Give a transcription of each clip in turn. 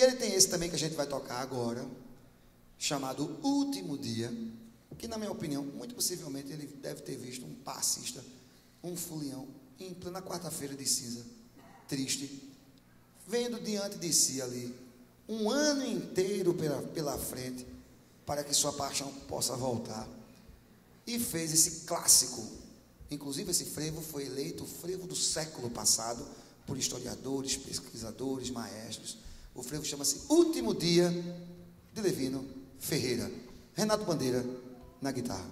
E ele tem esse também que a gente vai tocar agora, chamado Último Dia, que na minha opinião, muito possivelmente ele deve ter visto um passista, um fulião, em plena quarta-feira de cinza, triste, vendo diante de si ali um ano inteiro pela, pela frente para que sua paixão possa voltar. E fez esse clássico. Inclusive, esse frevo foi eleito o frevo do século passado por historiadores, pesquisadores, maestros. O frevo chama-se Último Dia de Levino Ferreira. Renato Bandeira na guitarra.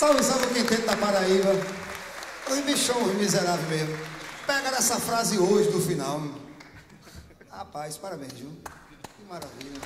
Salve, salve o quinteto da Paraíba. Os bichão, os miseráveis mesmo. Pega essa frase hoje do final. Rapaz, parabéns, viu? Que maravilha.